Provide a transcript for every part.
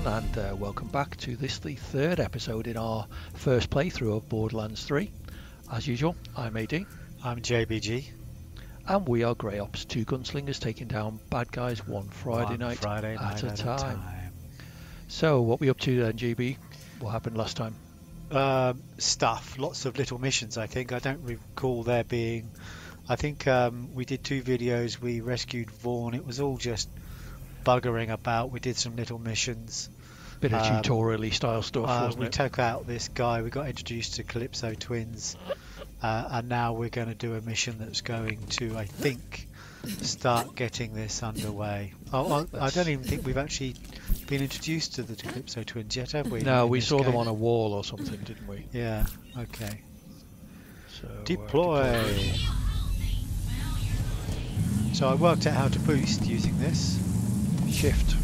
everyone, and uh, welcome back to this, the third episode in our first playthrough of Borderlands 3. As usual, I'm AD, I'm JBG. and we are Grey Ops, two gunslingers taking down bad guys one Friday One night Friday at night a at time. a time. So, what we up to then, GB? What happened last time? Um, stuff, lots of little missions. I think I don't recall there being. I think um, we did two videos. We rescued Vaughn. It was all just buggering about. We did some little missions. Bit of Um, tutorial style stuff, Uh, we it? took out this guy. We got introduced to Calypso twins, uh, and now we're going to do a mission that's going to, I think, start getting this underway. Oh, I, I don't even think we've actually been introduced to the Calypso twins yet, have we? no, we saw them on a wall or something, didn't we? Yeah. Okay. So, uh, Deploy. So I worked out how to boost using this. Shift.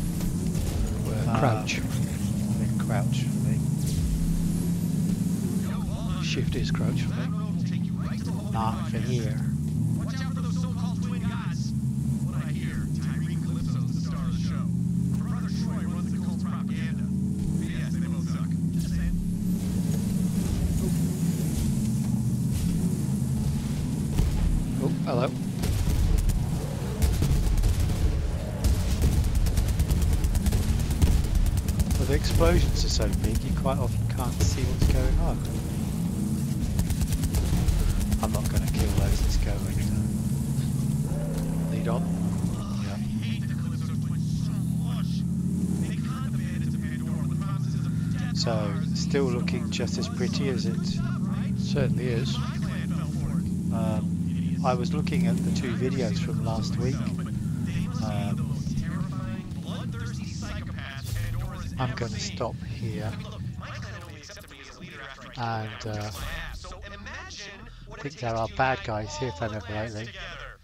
Uh, crouch. Crouch for me. Shift is crouch for me. Not for here. Watch out for those so-called twin gods. What I hear, Tyreen Calypso's the star of the show. Her brother Troy runs the cult's propaganda. P.S. They both suck. Just saying. Oh, hello. Well, the explosions are so big, you quite often can't see what's going on. I'm not going to kill those. Let's go. Lead on. So still looking just as pretty as it. Certainly is. Um, I was looking at the two videos from last week. I'm going to stop here, and uh, I think there are bad guys here if I remember rightly.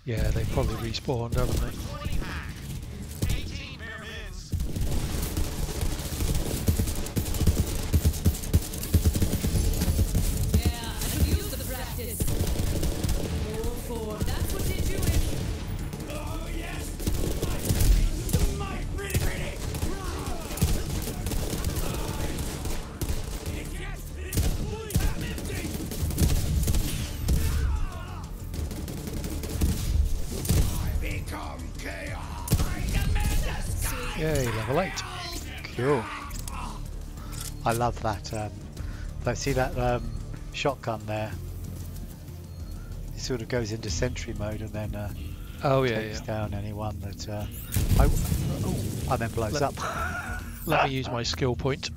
Yeah, they probably respawned, haven't they? Love that. Um, I see that um, shotgun there. It sort of goes into sentry mode and then uh, Oh, yeah, takes yeah. down anyone that uh, I, oh, and then blows Let- up. Let me use my skill point.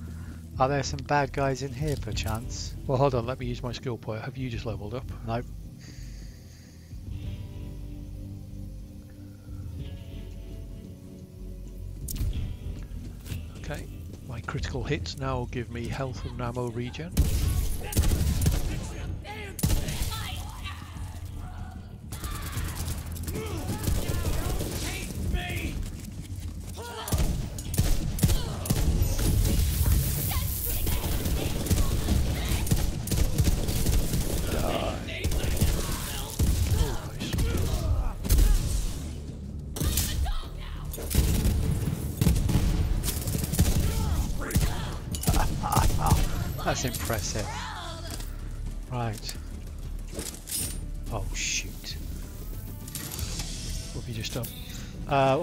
Are there some bad guys in here, perchance? Well, hold on, let me use my skill point. Have you just leveled up? Nope. Critical hits now give me health and ammo regen.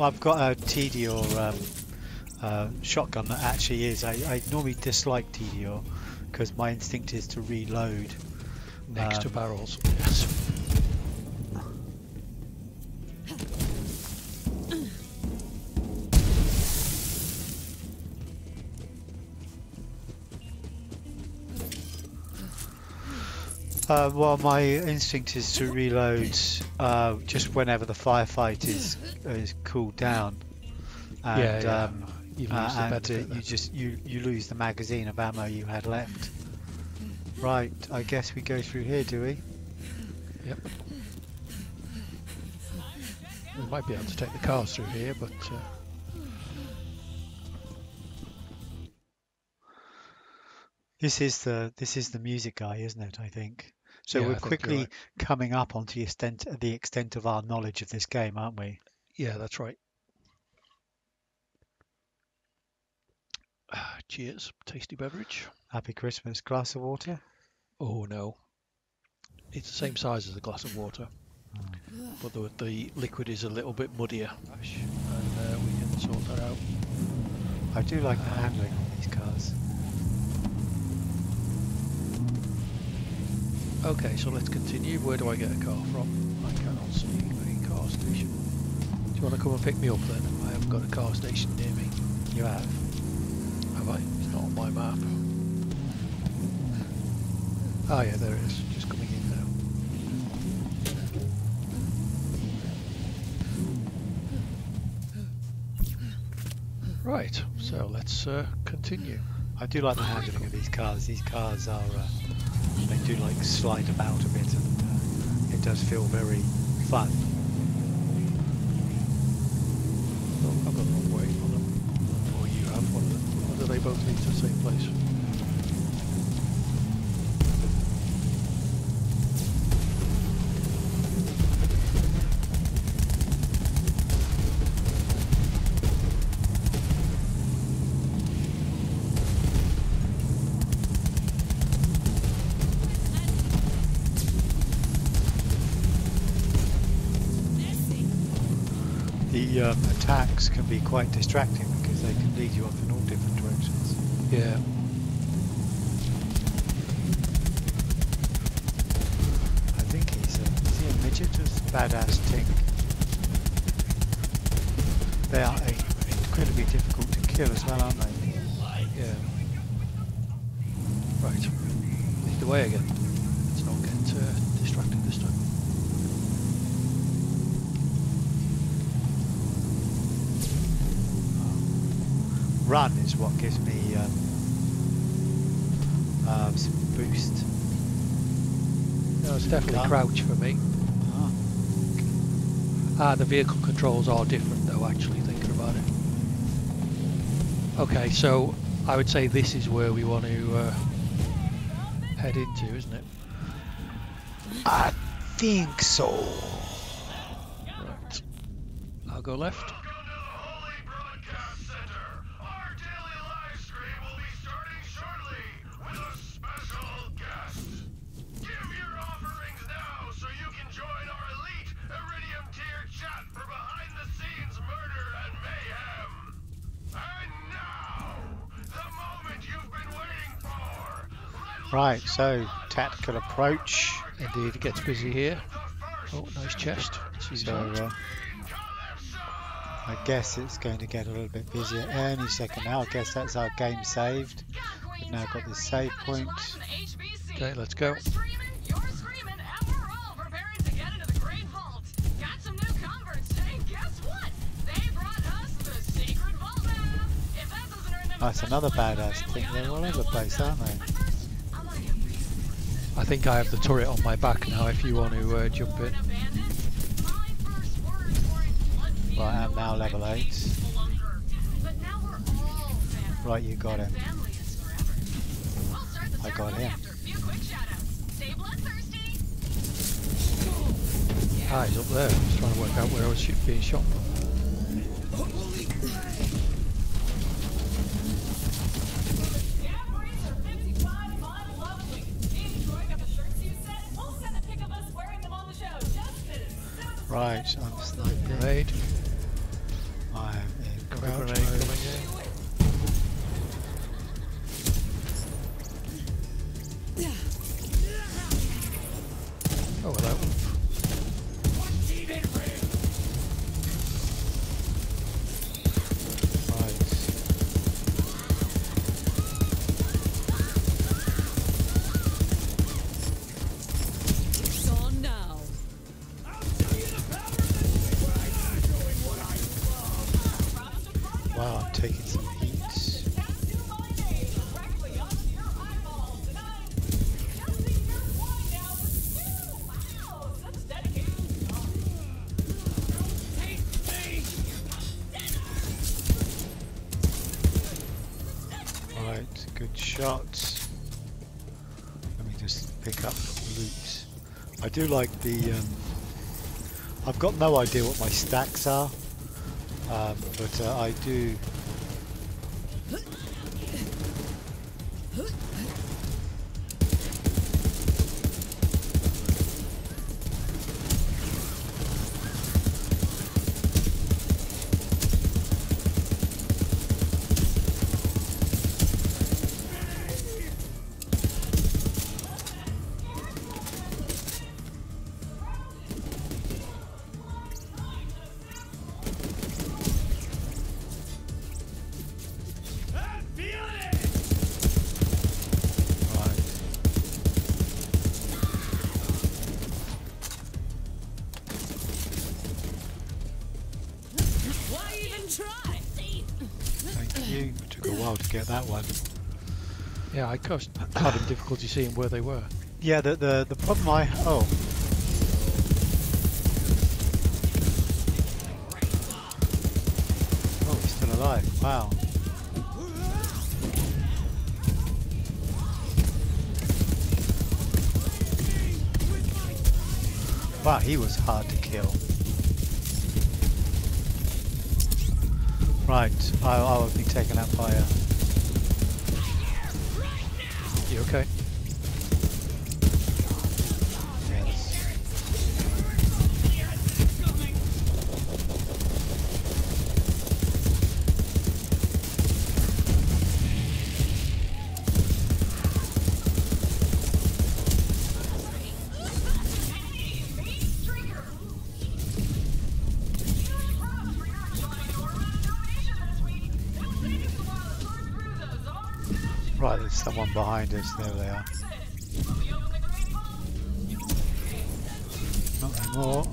I've got a Tediore um, uh, shotgun that actually is. I, I normally dislike Tediore because my instinct is to reload. Next to Um, barrels. Yes. Uh, well, my instinct is to reload uh, just whenever the firefight is is cooled down, and, yeah, yeah. Um, you lose uh, the and uh, you just you you lose the magazine of ammo you had left. Right, I guess we go through here, do we? Yep. We might be able to take the cars through here, but uh, This is the this is the music guy, isn't it? I think. So Yeah, we're quickly right. coming up onto the extent the extent of our knowledge of this game, aren't we? Yeah, that's right. Ah, cheers. Tasty beverage. Happy Christmas. Glass of water. Oh no. It's the same size as a glass of water, hmm. but the, the liquid is a little bit muddier. And uh, we can sort that out. I do like the um, handling on these cars. Okay, so let's continue. Where do I get a car from? I cannot see a car station. You want to come and pick me up then? I haven't got a car station near me. You have. Have I? It's not on my map. Ah, yeah, there it is. Just coming in now. Right, so let's uh, continue. I do like the handling of these cars. These cars are, uh, they do like slide about a bit and uh, it does feel very fun. I've got the wrong way them. Or you have one. Or do they both lead to the same place? Can be quite distracting because they can lead you off in all different directions. Yeah. I think he's a, is he a midget or a badass tink? They are incredibly difficult to kill as well, aren't they? Yeah. Right. Lead the way again. Let's not get uh, distracted this time. Run is what gives me um, um, some boost. No, it's definitely crouch for me. Ah, Ah, the vehicle controls are different though, actually, thinking about it. Okay, so I would say this is where we want to uh, head into, isn't it? I think so. Right. I'll go left. Right, so tactical approach. Indeed, it gets busy here. Oh, nice chest. Seems So right. uh, I guess it's going to get a little bit busier any second now. I guess that's our game saved. We've now got this save point. Okay, let's go. We're streaming, you're screaming, and we're all preparing to get into the Great Vault. Got some new converts, and guess what? They brought us the secret vault map. If that doesn't earn them a That's another place in the badass family, thing. They're all know over the place, aren't they? But first, I want you. I think I have the turret on my back now if you want to uh, jump in. Right, I'm now level eight. spelunker. But now we're all family. Right, you got him. I got him. Ah, he's up there. I was trying to work out where I was being shot from. Justin. Do like the. Um, I've got no idea what my stacks are, um, but uh, I do. Get that one. Yeah, I was having difficulty seeing where they were. Yeah, the the the problem I oh. Oh, he's still alive. Wow. Wow, he was hard to kill. Right, I, I will be taken out by a. There they are. Not anymore.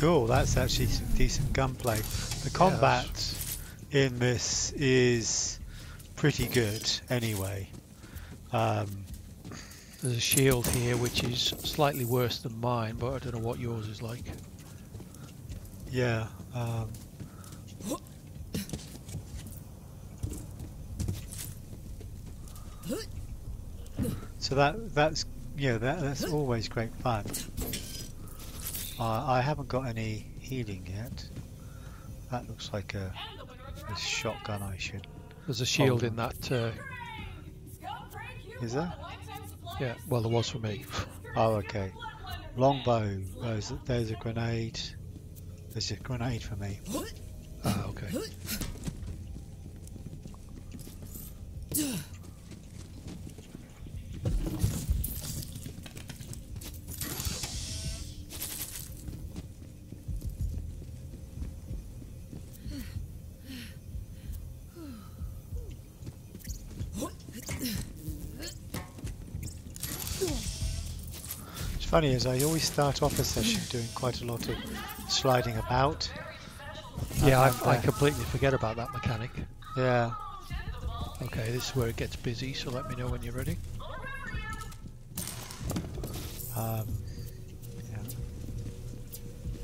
Cool, that's actually some decent gunplay. The combat in this is pretty good anyway. Um, There's a shield here which is slightly worse than mine, but I don't know what yours is like. yeah. Um, so that that's yeah that that's always great fun. Uh, I haven't got any healing yet. That looks like a, a shotgun I should. There's a shield Oh. in that. Uh, Is there? yeah, well, there was for me. Oh, okay. Longbow. There's, there's a grenade. There's a grenade for me. ah, okay. funny is I always start off a session doing quite a lot of sliding about. Yeah, I, I uh, completely forget about that mechanic. Yeah. Okay, this is where it gets busy, so let me know when you're ready. Um,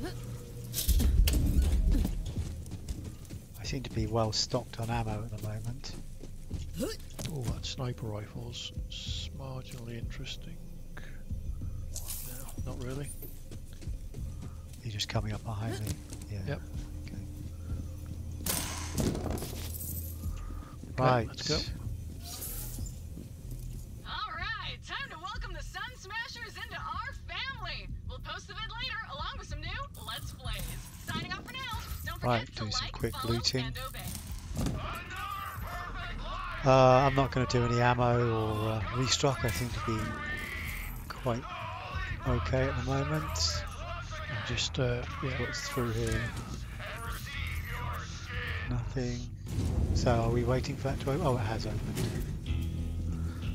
yeah. I seem to be well stocked on ammo at the moment. Oh, that sniper rifle's marginally interesting. No, not really. You're just coming up behind me. Yeah. Yep. Okay. Okay, Right. let's go. All right, time to welcome the Sun Smashers into our family. We'll post the vid later, along with some new Let's Plays. Signing off for now. Don't forget Right, to doing some like, quick looting. Uh, I'm not going to do any ammo or uh, restock. I seem to be quite okay at the moment. And just, uh, yeah, What's through here? Nothing. So are we waiting for that to open? Oh, it has opened.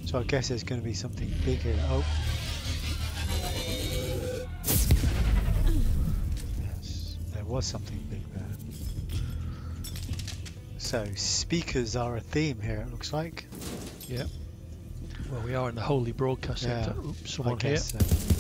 So I guess there's going to be something big here. Oh. Yes, there was something big there. So speakers are a theme here. It looks like. Yep. Well, we are in the holy broadcast Yeah, center. Oops, I someone here. guess so.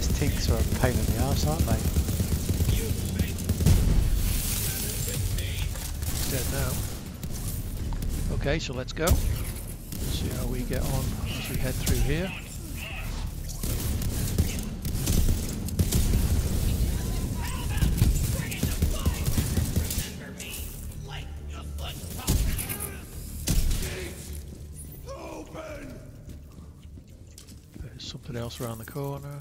Those tinks are a pain in the ass, aren't they? Dead now. Okay, so let's go. Let's see how we get on as we head through here. something else around the corner.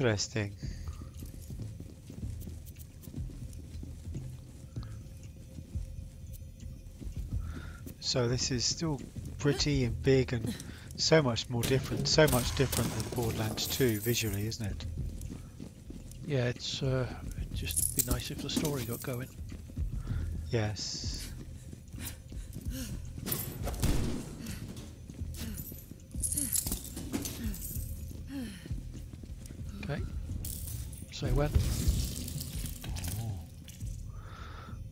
Interesting. So this is still pretty and big and so much more different, so much different than Borderlands 2 visually, isn't it? Yeah, it's uh, it'd just be nice if the story got going. Yes. Okay. Say when?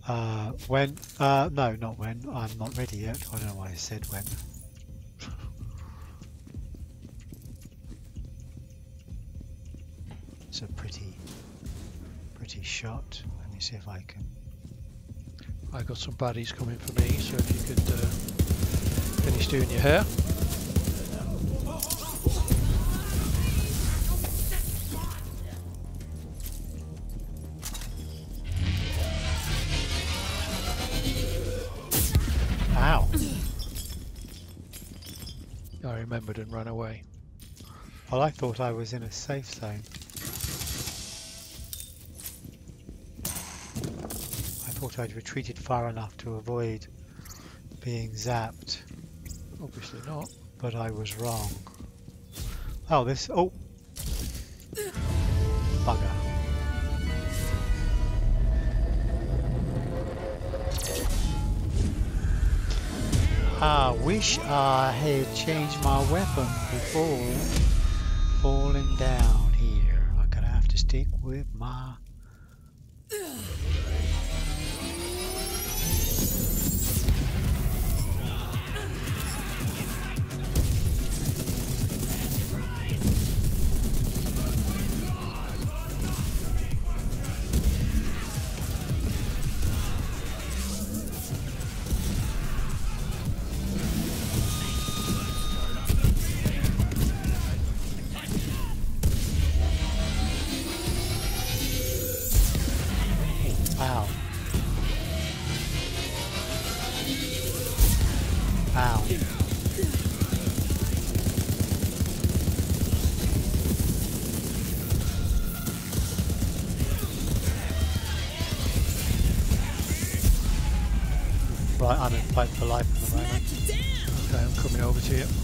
Uh, when? Uh, no, not when. I'm not ready yet. I don't know why I said when. It's a pretty, pretty shot. Let me see if I can. I got some baddies coming for me, so if you could uh, finish doing your hair. And ran away. Well, I thought I was in a safe zone. I thought I'd retreated far enough to avoid being zapped, Obviously not. but I was wrong. Oh, this. Oh! Bugger. I wish I had changed my weapon before falling down here. I'm gonna have to stick with my. To you.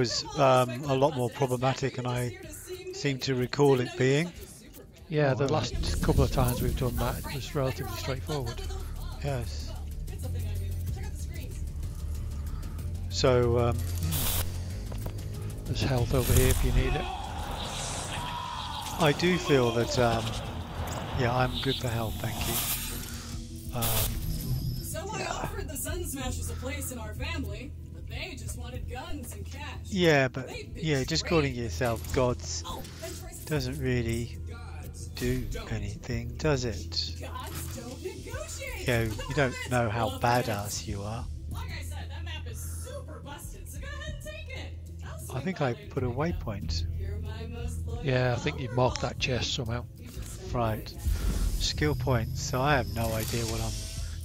Was um, a lot more problematic than I seem to recall it being. Yeah, the last couple of times we've done that, it was relatively straightforward. Yes. So, um, There's health over here if you need it. I do feel that, um, yeah, I'm good for health, thank you. Um, Someone yeah. offered the Sun Smashers a place in our family, but they just wanted guns and cash. Yeah, but yeah, just calling yourself gods Oh, doesn't really do anything, does it? You know, you don't know how badass you are. Like I said, that map is super busted, so go ahead and take it. I'll I think I put a waypoint. You're my most loyal Yeah, I think you've marked that chest somehow. You Right. Skill points. So I have no idea what I'm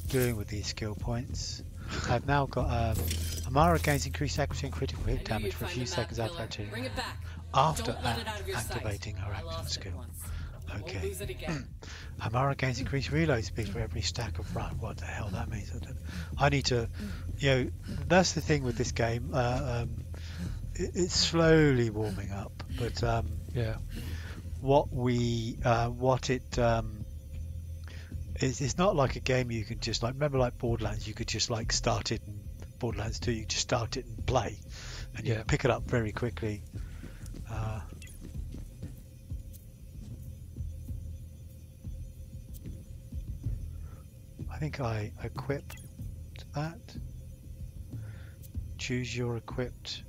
doing with these skill points. I've now got um, Amara gains increased accuracy and critical hit damage for a few seconds after activating, Bring it back. after a- it out of your sight. activating her I action skill. Okay. lose it again. Amara gains increased reload speed for every stack of run. What the hell that means? I, I need to, you know, that's the thing with this game. Uh, um, it, it's slowly warming up, but um, Yeah. what we, uh, what it, um, it's, it's not like a game you can just like. Remember, like Borderlands, you could just like start it. And Borderlands 2, you just start it and play, and you Yeah. can pick it up very quickly. Uh, I think I equipped that. Choose your equipped.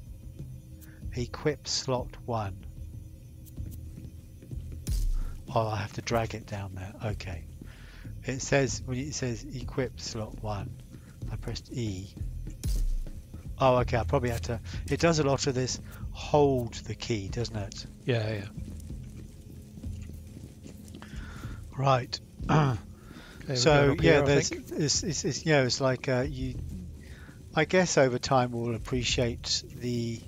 Equip slot one. Oh, I have to drag it down there. Okay. It says when it says equip slot one, I pressed E. Oh, okay. I probably have to. It does a lot of this. Hold the key, doesn't it? Yeah, yeah. Right. Okay, so yeah, here, I there's it's, it's, it's you know it's like uh, you. I guess over time we'll appreciate the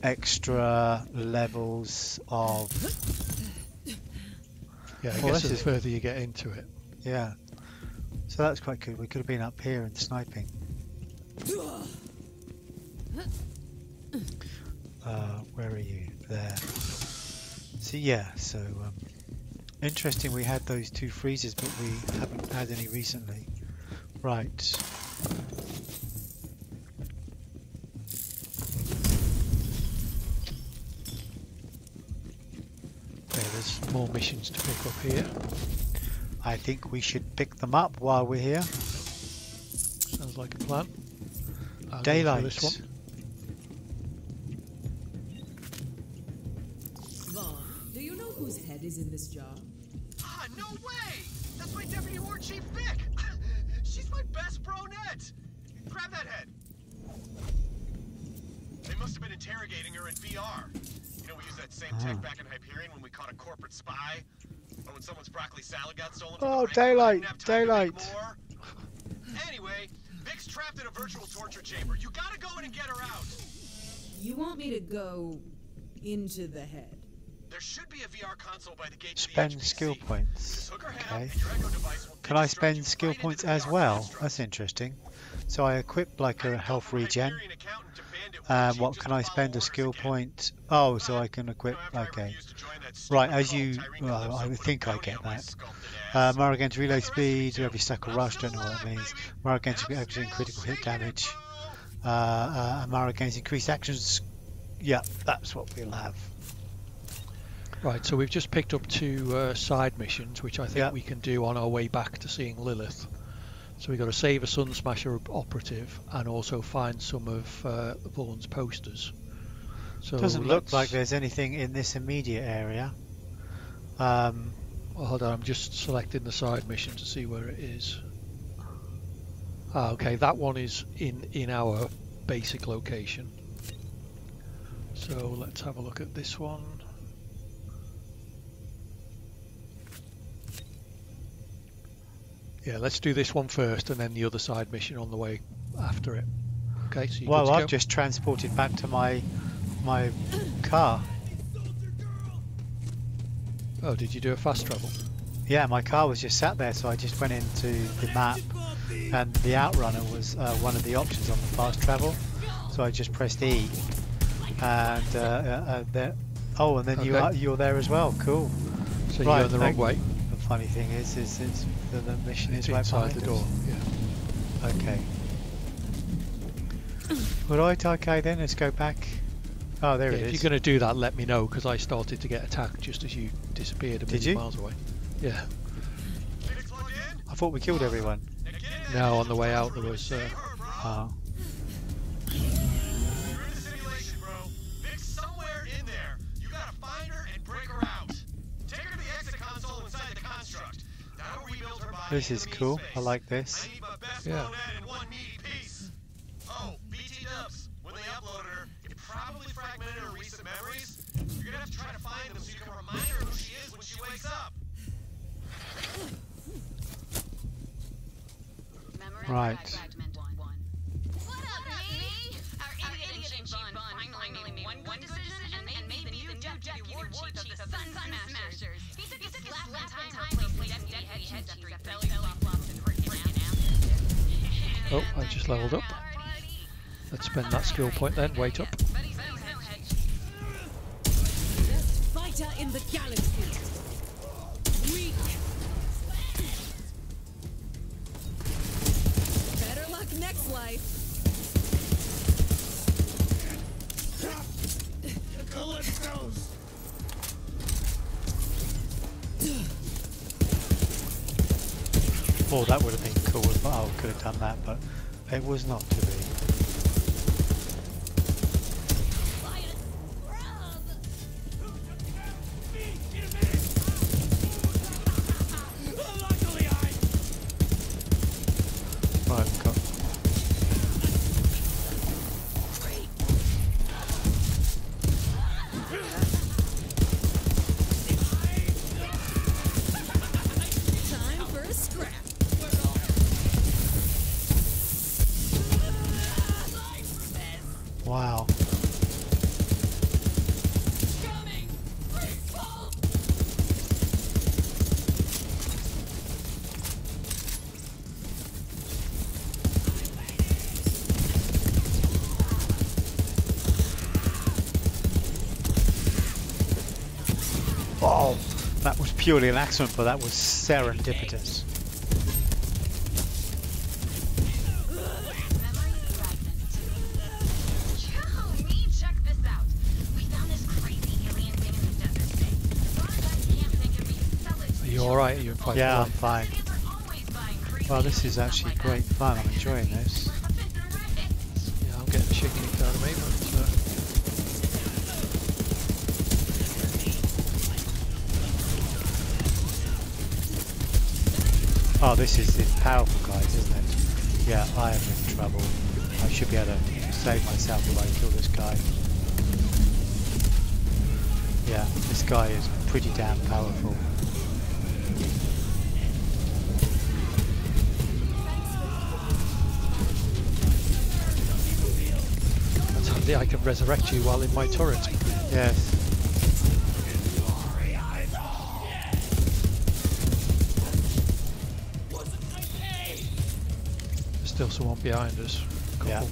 extra levels of Yeah, I Well, guess this the is- further you get into it. yeah. So that's quite good. We could have been up here and sniping. Uh, where are you? There. So yeah, so um, interesting. We had those two freezes, but we haven't had any recently. Right. Okay, there's more missions to pick up here. I think we should pick them up while we're here. Sounds like a plan. I'll Daylight. Is in this jar? Ah, no way! That's my deputy war chief Vic. She's my best net. Grab that head. They must have been interrogating her in VR. You know, we used that same Ah. tech back in Hyperion when we caught a corporate spy. Or when someone's broccoli salad got stolen from Oh, the bank and we daylight, didn't have time to make daylight. Anyway, Vic's trapped in a virtual torture chamber. You gotta go in and get her out. You want me to go into the head? There should be a VR console by the gate Spend skill points. Just hook her head up Okay. and your Echo device will Can I spend skill right points as well? construct. That's interesting. So I equip like a health regen. Hyperion accountant to bandit Um, what can I spend a skill again. point? Oh, so I can equip. know, after I Okay. refused to join that Right, as you. Well, I think I get that. Uh, gains relay Like the rest of you speed, every stack of rush, don't know what that means. baby. Mara gains And I'm accuracy and still critical hit damage. Uh, uh, increased actions. Yeah, that's what we'll have. Right, so we've just picked up two uh, side missions, which I think Yeah. we can do on our way back to seeing Lilith. So we've got to save a Sun Smasher operative and also find some of uh, Vaughn's posters. So Doesn't look like there's anything in this immediate area. Um, Well, hold on, I'm just selecting the side mission to see where it is. Ah, okay, that one is in in our basic location. So let's have a look at this one. Yeah, let's do this one first, and then the other side mission on the way after it. Okay, so you well, I've go? just transported back to my my car. Oh, did you do a fast travel? Yeah, my car was just sat there, so I just went into the map, and the Outrunner was uh, one of the options on the fast travel. So I just pressed E, and uh, uh, uh, there. Oh, and then you are, you're there as well. Cool. So Right, you're going the wrong way. The funny thing is, is, is the, the mission It's is right inside behind the door. us. Yeah. Okay. Right, okay then, let's go back. Oh, there Yeah, it if you're going to do that, let me know because I started to get attacked just as you disappeared a Did million you? miles away. Yeah. Phoenix plugged? I thought we killed everyone. Now No, on the way out there was. Uh, Uh, this is cool. I like this. I need my best Yeah. monad in one meaty piece. Oh, BT dubs. When they uploaded her, it probably fragmented her recent memories. You're gonna have to try to find them so you can remind her who she is when she wakes up. Right. Oh, I just leveled up. Let's spend that skill point then. Wait up. But he's no head. Best fighter in the galaxy. Weak. Better luck next life. Oh, that would have been done that, but it was not to be. Wow. Oh, that was purely an accident, but that was serendipitous. Alright? Are you in fight? Yeah, I'm fine. Idiots are always buying crazy Well, this is actually great fun. I'm enjoying this. Love it, right? Yeah, I'm getting the shit kicked out of me. But, uh, Oh, this is this powerful, guys, isn't it? Yeah, I am in trouble. I should be able to save myself if I kill this guy. Yeah, this guy is pretty damn powerful. I can resurrect you while in my turret. Yes. There's still someone behind us. Couple. Yeah.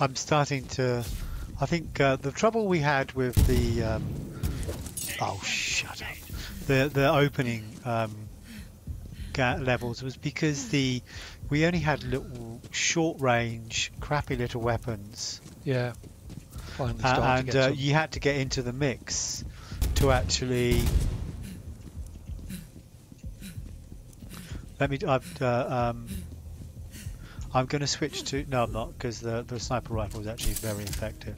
I'm starting to. I think uh, the trouble we had with the. Um, oh, shut up. The the opening um, ga- levels was because the we only had little short range, crappy little weapons, Yeah. Finally uh, and uh, you had to get into the mix to actually. Let me. I've, uh, um, I'm going to switch to. No, I'm not, because the the sniper rifle is actually very effective.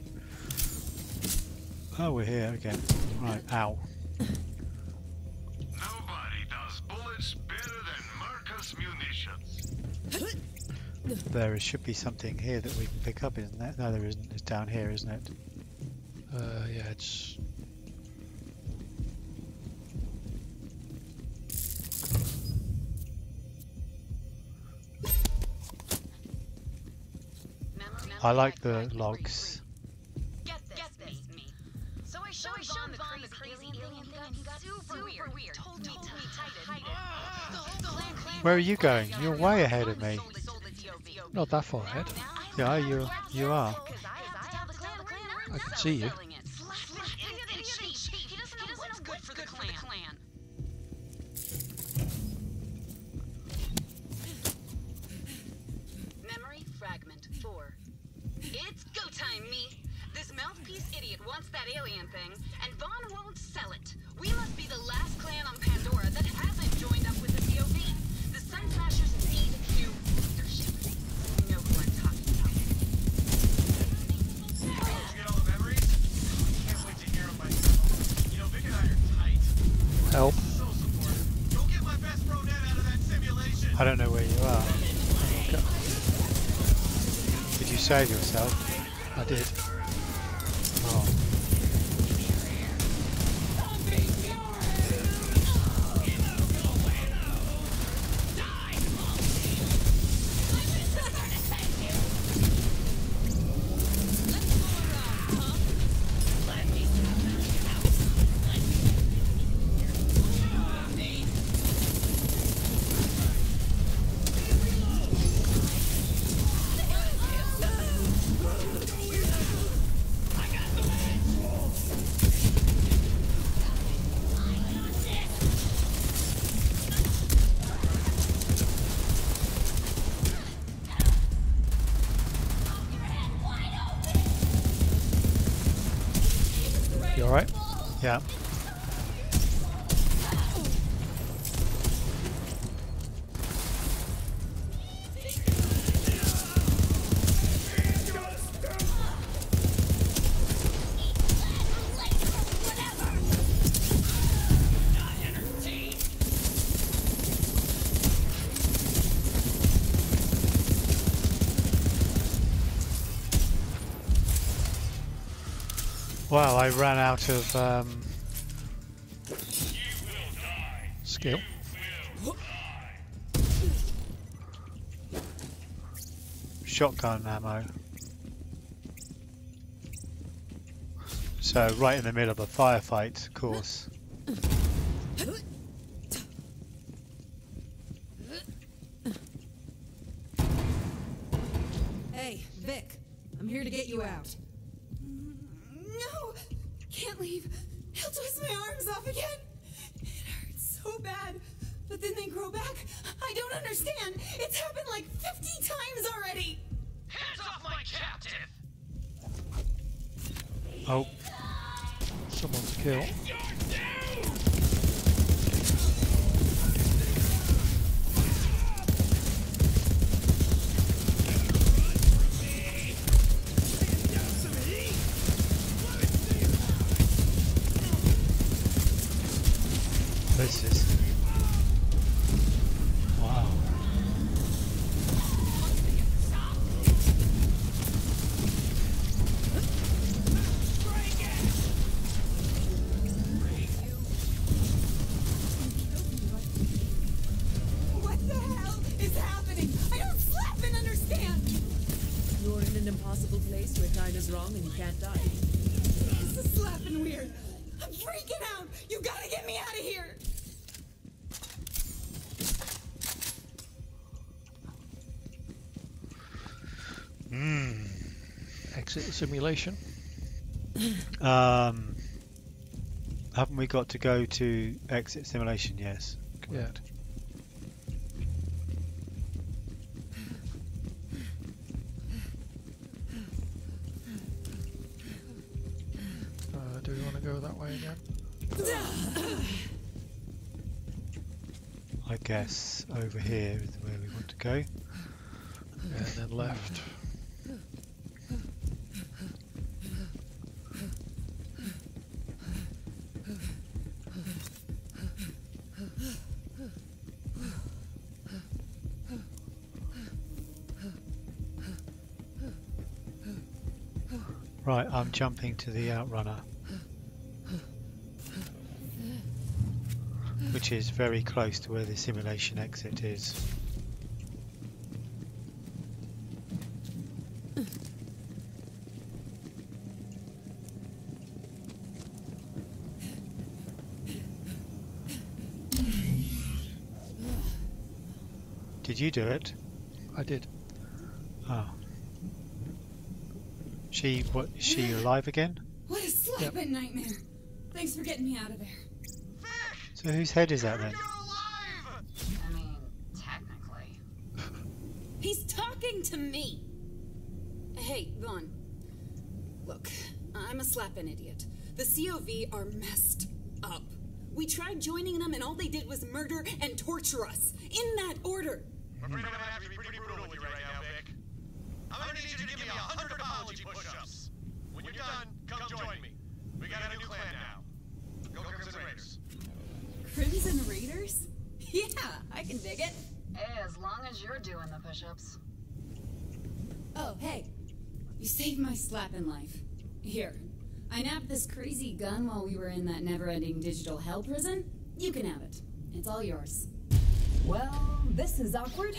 Oh, we're here again. Right. Ow. Nobody does bullets better than Marcus Munitions. There is- should be something here that we can pick up, isn't there? No, there isn't. It's down here, isn't it? Uh, yeah, it's. I like the logs. Get this, Get this. So I showed so Vaughn the, the crazy alien thing and he got super weird. Told, me to hide it. Uh, the whole Where are you going? You're way ahead of me. Not that far ahead. Yeah, you you are. I can see you. That alien thing, and Vaughn won't sell it. We must be the last clan on Pandora that hasn't joined up with the COV. The Sun Smashers need new leadership. You know who I'm talking about. Did you get all the memories? I can't wait to hear them myself. You know, Vic and I are tight. Help. So supportive. Go get my best bro Ned out of that simulation. I don't know where you are. Oh, did you save yourself? I did. Well, I ran out of um, Skill. shotgun ammo. So right in the middle of a firefight, of course. You're in an impossible place where time is wrong and you can't die. This is slapping weird. I'm freaking out. You gotta get me out of here. Mm. Exit the simulation. Um, haven't we got to go to exit simulation? Yes. Correct. Uh, I guess over here is where we want to go. And then left. Right, I'm jumping to the outrunner. which is very close to where the simulation exit is. Did you do it? I did. Oh. She what? She alive again? What a slapping yep. nightmare! Thanks for getting me out of there. Vic! So whose head is that then? I mean, technically. He's talking to me. Hey, Vaughn. Look, I'm a slapping idiot. The COV are messed up. We tried joining them, and all they did was murder and torture us. In that order. I'm afraid gonna have to be pretty brutal with you right now, Vic. I'm gonna need you to give me a hundred apology push-ups. When you're done, come join me. We got a new clan now. Go Crimson Raiders. Crimson Raiders? Yeah, I can dig it. Hey, as long as you're doing the push-ups. Oh, hey. You saved my slapping life. Here. I nabbed this crazy gun while we were in that never-ending digital hell prison. You can have it. It's all yours. Well, this is awkward.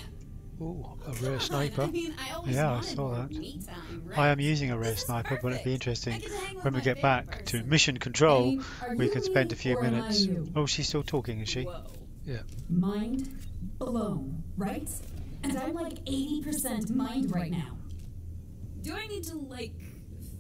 Ooh, a oh, rare sniper. I mean, I Yeah, I saw that. time, right? I am using a rare This is sniper, but it'd be interesting I get to hang with when we get favorite back to mission control. I mean, we you could spend a few or am I minutes. Oh, she's still talking, is she? Whoa. Mind blown, right? And I'm like 80% mind right now. Do I need to, like,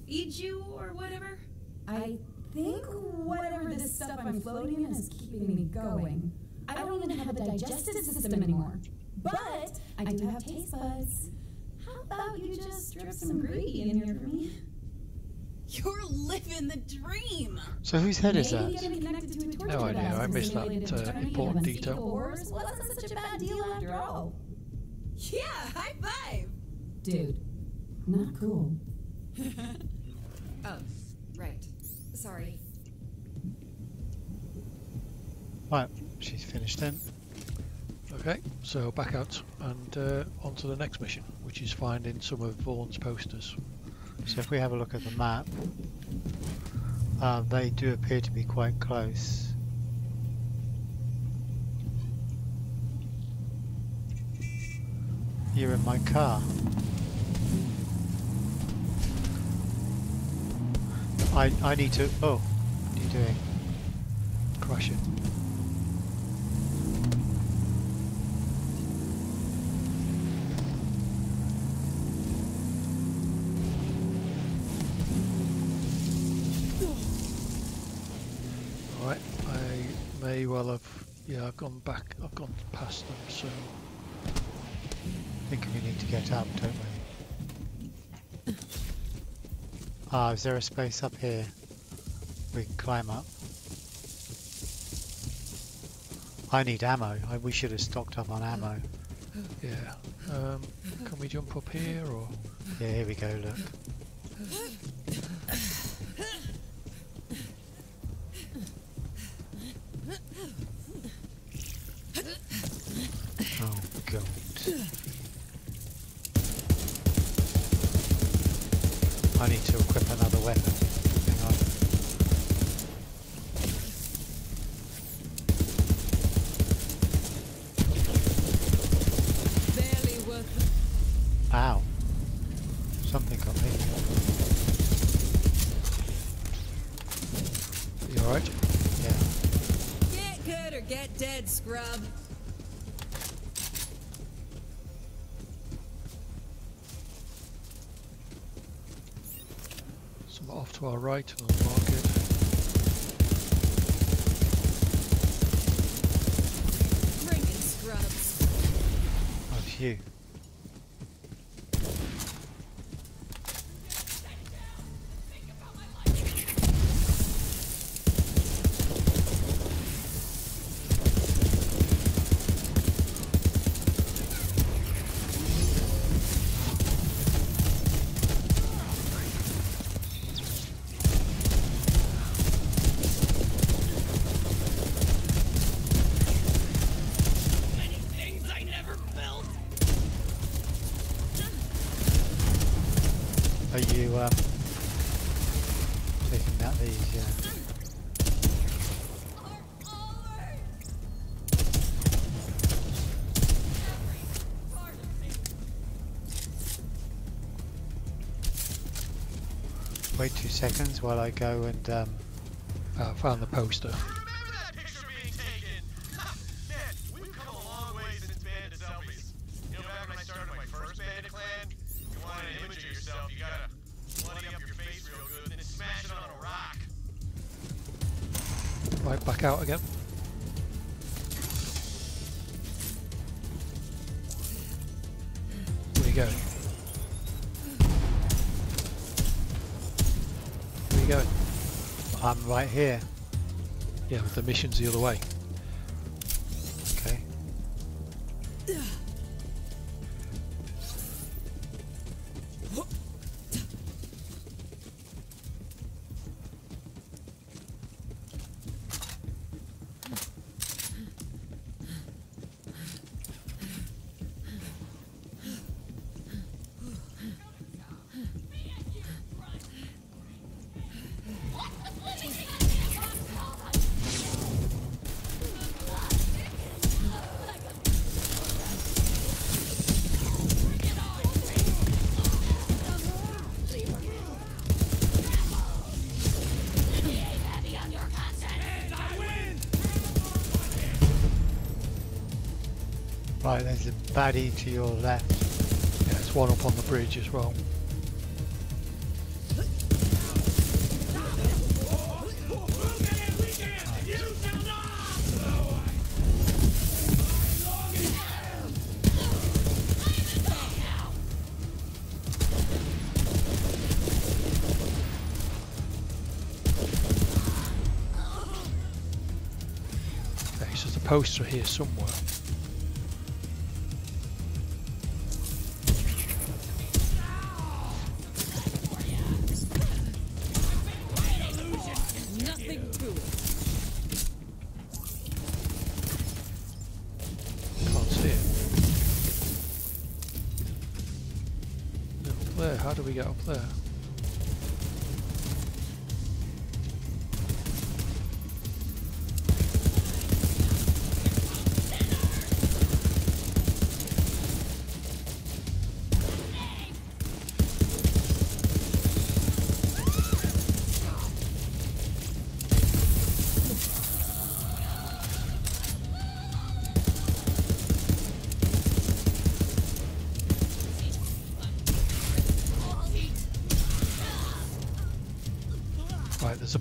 feed you or whatever? I think whatever this stuff I'm floating in is keeping me going. I don't even have a digestive system anymore. But I do have taste buds. How about you just drip some gravy in here for me? You're living the dream. So whose head is that? getting connected to a torture No idea, I missed that, uh, important detail. horrors wasn't such a bad deal after all. Yeah, high five. Dude, not cool. Oh, right. Sorry. Right, she's finished then. Okay, so back out and uh, on to the next mission, which is finding some of Vaughn's posters. So if we have a look at the map, uh, they do appear to be quite close. You're in my car. I I need to. Oh, what are you doing? Crush Alright, May well have, yeah, I've gone back, I've gone past them, so I think we need to get up, don't we? Ah, is there a space up here? We can climb up. I need ammo. I, we should have stocked up on ammo. yeah. Um, can we jump up here or? Yeah, here we go, look. Off to our right and I'll mark it. Bring it, scrubs. Oh, phew. Seconds while I go and um, Uh, found the poster. Here. Yeah, but the mission's the other way. Right, there's a baddie to your left. Yeah, there's one up on the bridge as well. Okay, so there's a poster here somewhere.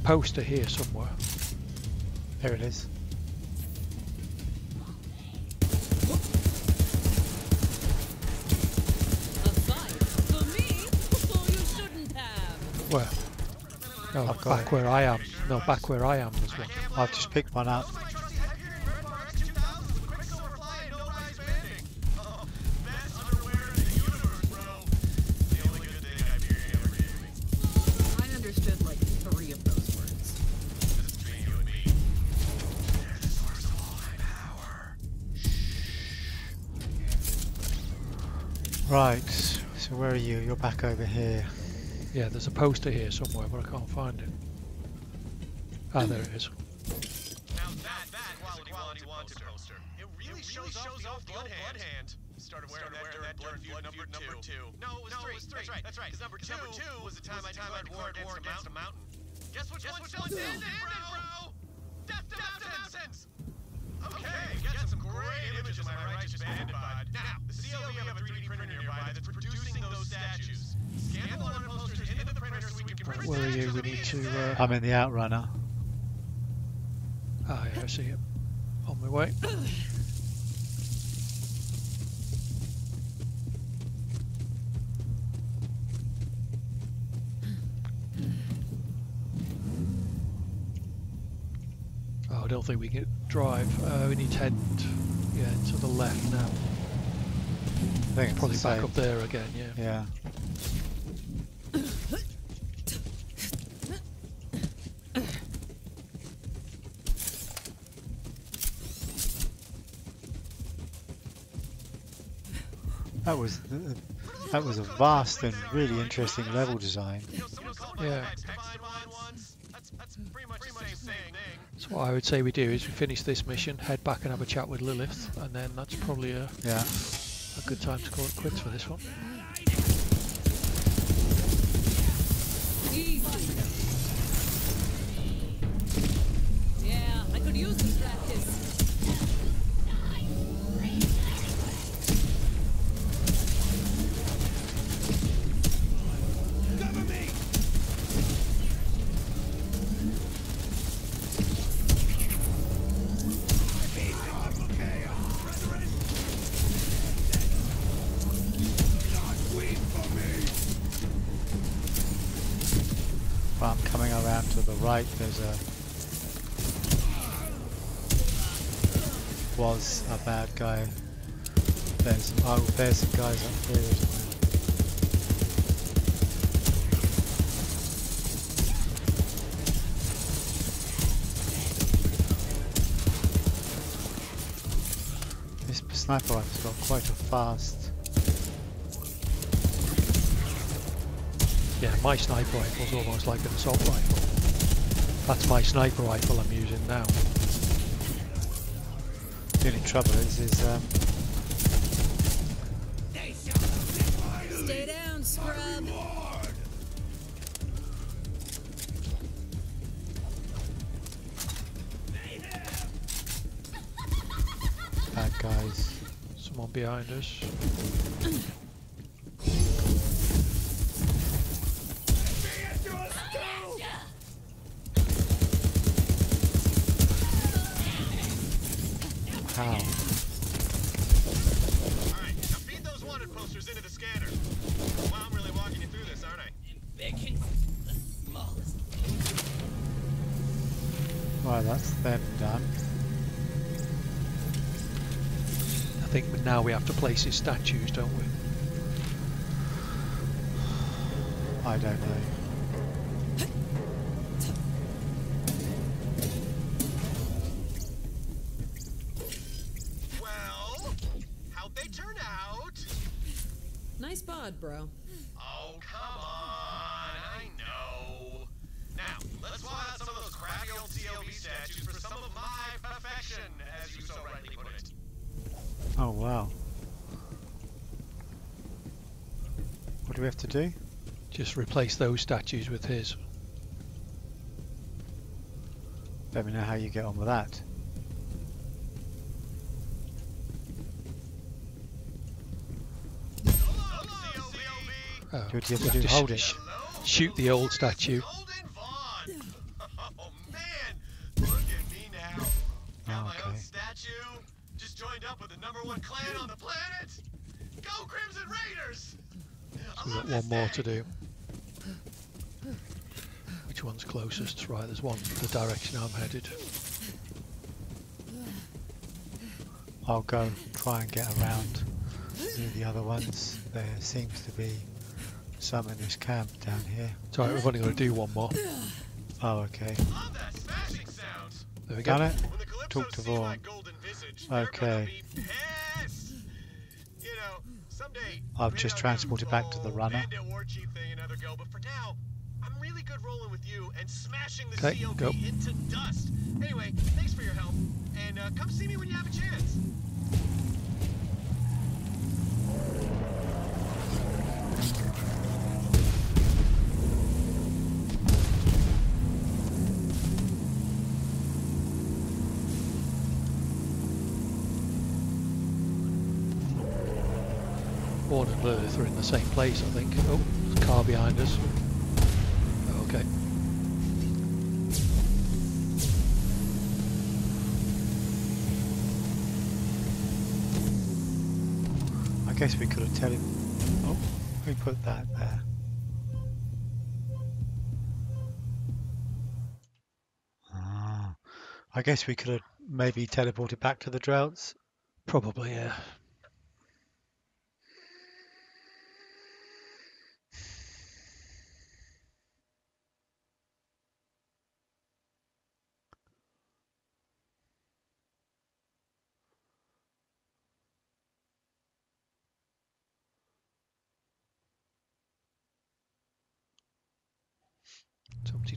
Poster here somewhere. There it is. A fight for me? You shouldn't have. Where? No, I've back where I am. No, back where I am there's one. I've just picked one up. You're back over here. Yeah, there's a poster here somewhere, but I can't find it. Ah, there it is. Now that, that quality, quality wanted poster. It really, shows, off the old blood hand. Started wearing that during blood feud number, two. No, it was three. That's right. That's right. Because number, number two was the time I declared war against a mountain. Guess which one still ended, bro? Death to mountains! Okay, get some great images of my righteous bandit bod. Now, the COV have a 3D printer nearby that's producing those statues. Scan the wanted posters into the printer so we can print Where are you? We need to. Uh... I'm in the Outrunner. Ah, yeah, I see it. On my way. Oh, I don't think we can drive. Uh, we need to head yeah, to the left now. I think it's Probably back up there again, yeah. Yeah. That was th- that was a vast and really interesting level design. Yeah. That's, that's pretty much the same thing. So what I would say we do is we finish this mission, head back and have a chat with Lilith, and then that's probably a, Yeah. A good time to call it quits for this one. Sniper rifle's got quite a fast Yeah, my sniper rifle's almost like an assault rifle. That's my sniper rifle I'm using now. The only trouble is, is um, Stay down, scrub. Behind us. We have to place his statues, don't we? I don't know. Well, how'd they turn out? Nice bod, bro. Oh, come on. I know. Now, let's swap out some of those crappy old COV statues for some of my perfection, as you so rightly put it. Oh wow. What do we have to do? Just replace those statues with his. Let me know how you get on with that. Hello, Oh, Do you have to do hold it? sh- shoot the old statue. Golden Vaughn. Oh, man. Look at me now. Got my own okay. statue. Just joined up with the number one clan on the planet. Go Crimson Raiders! We've got one more to do. Which one's closest? Right, there's one the direction I'm headed. I'll go try and get around the other ones. There seems to be some in this camp down here. It's alright, we've only got to do one more. Oh, okay. Love that smashing sound. There we go. Done it? When the Calypso Talk to Vaughn. Okay. I've just transported back to the runner. Bandit War Chief thing another go, but for now, I'm really good rolling with you and smashing the Okay, go. into dust. Anyway, thanks for your help, and uh, come see me when you have a chance. Vaughn and Lilith are in the same place, I think. Oh, there's a car behind us. Okay. I guess we could have tell him. Oh, we put that there. Ah, I guess we could have maybe teleported back to the droughts. Probably, yeah.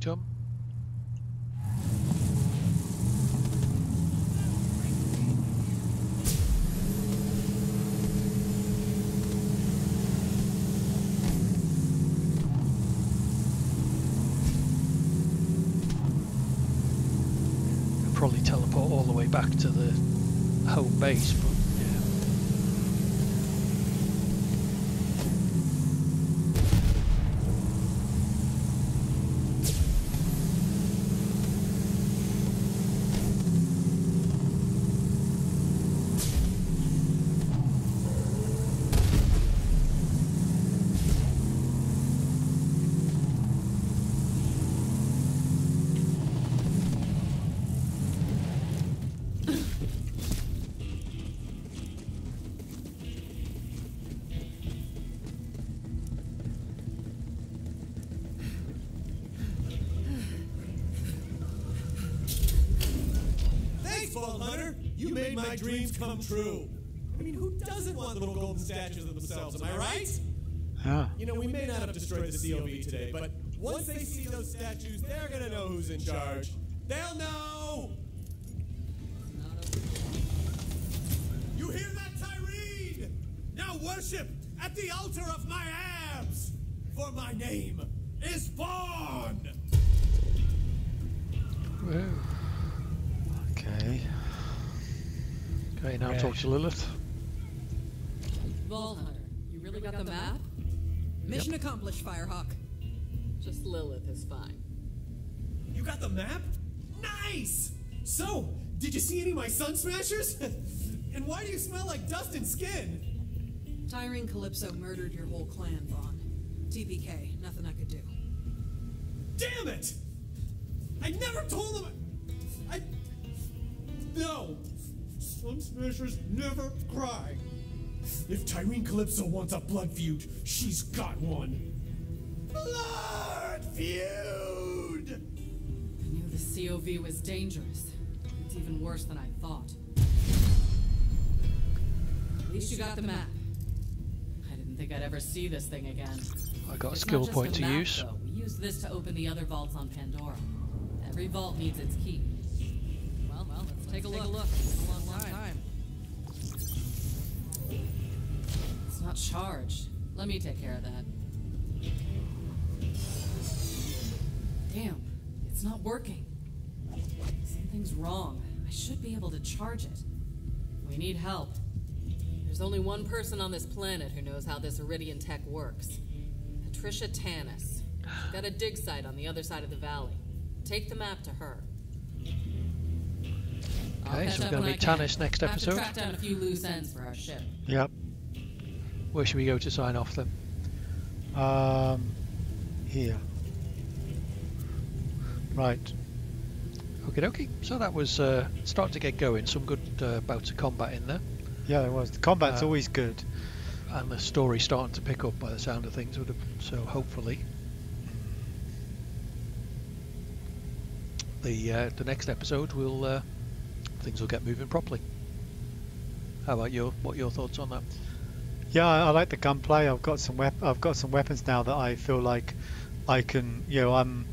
We'll probably teleport all the way back to the home base, dreams come true. I mean, who doesn't want little golden statues of themselves, am I right? Yeah. You know, we may not have destroyed the COV today, but once they see those statues, they're gonna know who's in charge. They'll know! You hear that, Tyreen? Now worship at the altar of my abs! For my name is Vaughn! Whoa. Okay. Okay, now Okay. talk to Lilith. Vault Hunter, you really got the map? Mission accomplished, Firehawk. Just Lilith is fine. You got the map? Nice! So, did you see any of my sun smashers? and why do you smell like dust and skin? Tyreen Calypso murdered your whole clan, Vaughn. TPK, nothing I could do. Damn it! I never told them. I. No! Sun Smashers never cry. If Tyreen Calypso wants a blood feud, she's got one. Blood feud! I knew the COV was dangerous. It's even worse than I thought. At least you got the map. I didn't think I'd ever see this thing again. I got a It's skill not just point a to map, use. Though. We use this to open the other vaults on Pandora. Every vault needs its key. Well, well, let's take a look. It's a long not charged. Let me take care of that. Damn, it's not working. Something's wrong. I should be able to charge it. We need help. There's only one person on this planet who knows how this Eridian tech works. Patricia Tanis. She's got a dig site on the other side of the valley. Take the map to her. Okay, so we're going to meet can. Tanis next Have to episode. track down a few loose ends for our ship. Yep. Where should we go to sign off then? Um, here. Right. Okay, dokie. So that was uh, starting to get going. Some good uh, bouts of combat in there. Yeah, there was. The combat's Uh, always good. And the story starting to pick up by the sound of things. Would have, so hopefully. The uh, the next episode will uh, things will get moving properly. How about your what your thoughts on that? Yeah, I, I like the gunplay. I've got some wep- I've got some weapons now that I feel like I can. You know, I'm.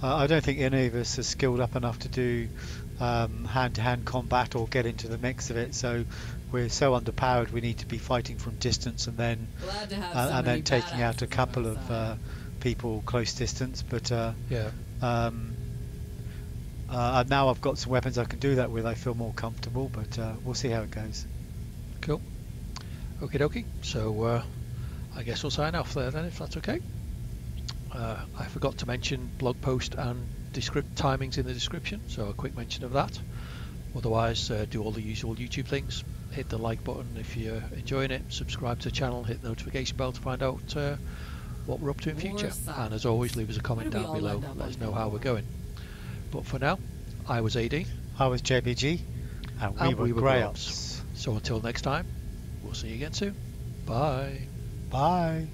Uh, I don't think any of us are skilled up enough to do um, hand-to-hand combat or get into the mix of it. So we're so underpowered. We need to be fighting from distance and then Glad to have uh, so and then taking out a couple of uh, people close distance. But uh, Yeah. um, uh, now I've got some weapons I can do that with. I feel more comfortable. But uh, we'll see how it goes. Cool. Okie dokie. So uh, I guess we'll sign off there then, if that's okay. Uh, I forgot to mention blog post and descript timings in the description, so a quick mention of that. Otherwise, uh, do all the usual YouTube things. Hit the like button if you're enjoying it. Subscribe to the channel. Hit the notification bell to find out uh, what we're up to in future. And as always, leave us a comment down below. end Let us know how we're going. But for now, I was AD. I was JBG, and we And were we were Grey Grubs. Ops. So until next time, we'll see you again soon. Bye. Bye.